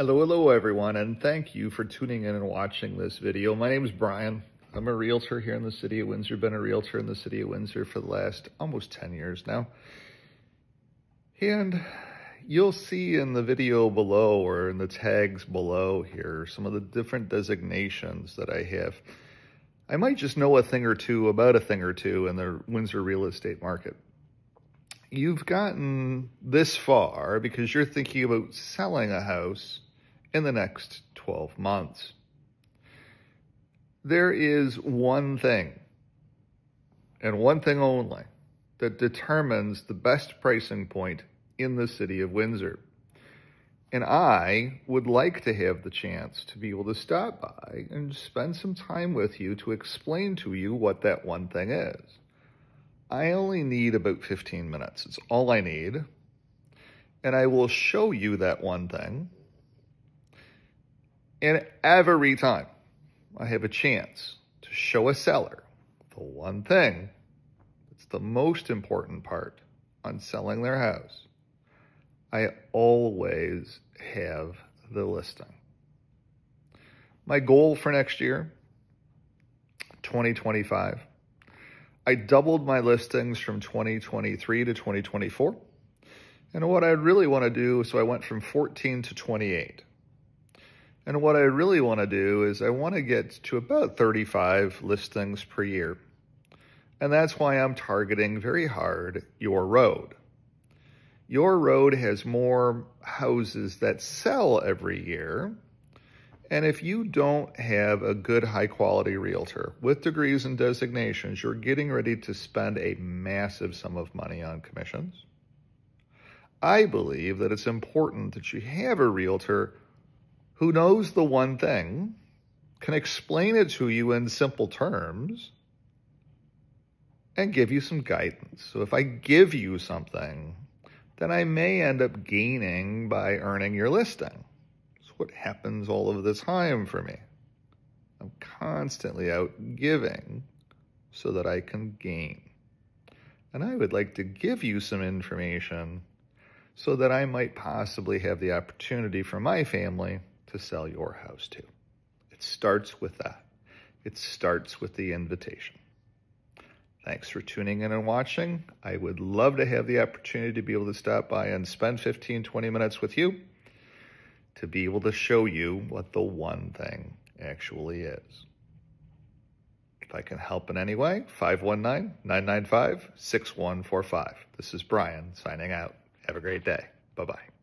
Hello, hello everyone, and thank you for tuning in and watching this video. My name is Brian. I'm a realtor here in the city of Windsor, been a realtor in the city of Windsor for the last almost 10 years now. And you'll see in the video below or in the tags below here some of the different designations that I have. I might just know a thing or two about a thing or two in the Windsor real estate market you've gotten this far because you're thinking about selling a house in the next 12 months. There is one thing and one thing only that determines the best pricing point in the city of Windsor. And I would like to have the chance to be able to stop by and spend some time with you to explain to you what that one thing is. I only need about 15 minutes. It's all I need. And I will show you that one thing. And every time I have a chance to show a seller the one thing that's the most important part on selling their house, I always have the listing. My goal for next year, 2025, I doubled my listings from 2023 to 2024. And what I really want to do, so I went from 14 to 28. And what I really want to do is I want to get to about 35 listings per year. And that's why I'm targeting very hard your road. Your road has more houses that sell every year and if you don't have a good high quality realtor with degrees and designations, you're getting ready to spend a massive sum of money on commissions. I believe that it's important that you have a realtor who knows the one thing, can explain it to you in simple terms, and give you some guidance. So if I give you something, then I may end up gaining by earning your listing So what happens all of the time for me. I'm constantly out giving so that I can gain. And I would like to give you some information so that I might possibly have the opportunity for my family to sell your house to. It starts with that. It starts with the invitation. Thanks for tuning in and watching. I would love to have the opportunity to be able to stop by and spend 15, 20 minutes with you to be able to show you what the one thing actually is. If I can help in any way, 519-995-6145. This is Brian signing out. Have a great day. Bye-bye.